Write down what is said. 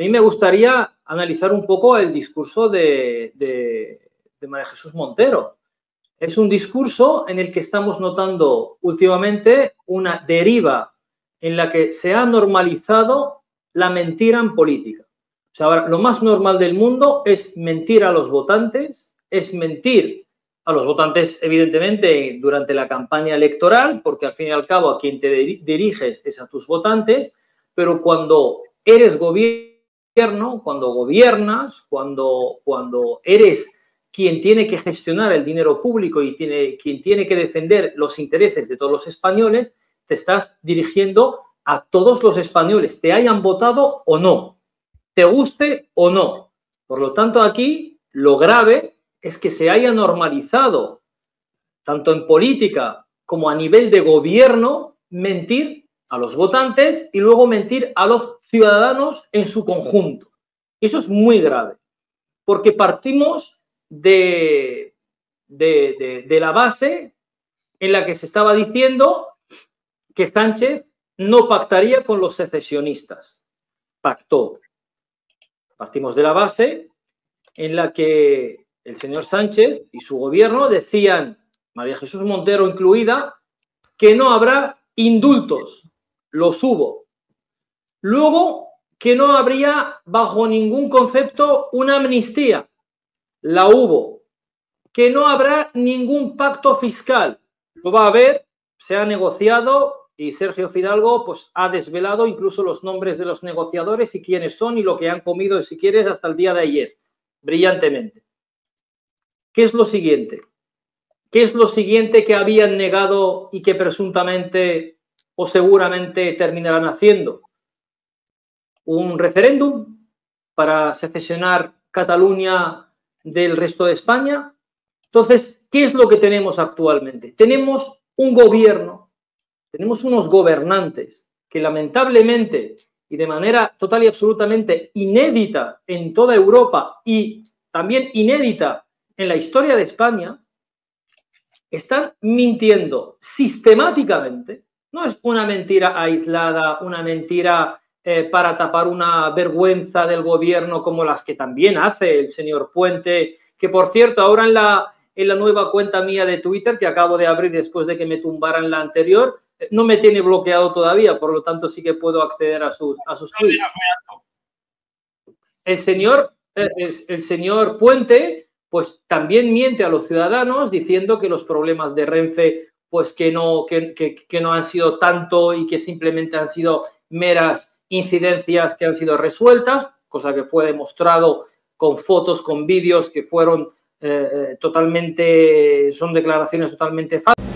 A mí me gustaría analizar un poco el discurso de, María Jesús Montero. Es un discurso en el que estamos notando últimamente una deriva en la que se ha normalizado la mentira en política. O sea, lo más normal del mundo es mentir a los votantes, es mentir a los votantes, evidentemente, durante la campaña electoral, porque al fin y al cabo a quien te diriges es a tus votantes, pero cuando eres gobierno, cuando gobiernas, cuando, cuando eres quien tiene que gestionar el dinero público y tiene, quien tiene que defender los intereses de todos los españoles, te estás dirigiendo a todos los españoles, te hayan votado o no, te guste o no. Por lo tanto, aquí lo grave es que se haya normalizado, tanto en política como a nivel de gobierno, mentir a los votantes y luego mentir a los ciudadanos en su conjunto. Eso es muy grave, porque partimos de, de, la base en la que se estaba diciendo que Sánchez no pactaría con los secesionistas. Pactó. Partimos de la base en la que el señor Sánchez y su gobierno decían, María Jesús Montero incluida, que no habrá indultos. Los hubo. Luego, que no habría bajo ningún concepto una amnistía la hubo. Que no habrá ningún pacto fiscal. Lo va a haber, se ha negociado y Sergio Fidalgo pues, ha desvelado incluso los nombres de los negociadores y quiénes son y lo que han comido, si quieres, hasta el día de ayer, brillantemente. ¿Qué es lo siguiente? ¿Qué es lo siguiente que habían negado y que presuntamente o seguramente terminarán haciendo? Un referéndum para secesionar Cataluña del resto de España. Entonces, ¿qué es lo que tenemos actualmente? Tenemos un gobierno, tenemos unos gobernantes que lamentablemente y de manera total y absolutamente inédita en toda Europa y también inédita en la historia de España, están mintiendo sistemáticamente. No es una mentira aislada, una mentira eh, para tapar una vergüenza del gobierno como las que también hace el señor Puente, que por cierto, ahora en la, en la nueva cuenta mía de Twitter, que acabo de abrir después de que me tumbaran la anterior, eh, no me tiene bloqueado todavía, por lo tanto sí que puedo acceder a sus, a sus tweets. El señor, eh, el, señor Puente, pues también miente a los ciudadanos diciendo que los problemas de Renfe, pues que no, que, que no han sido tanto y que simplemente han sido meras incidencias que han sido resueltas, cosa que fue demostrado con fotos, con vídeos que fueron eh, eh, totalmente, son declaraciones totalmente falsas.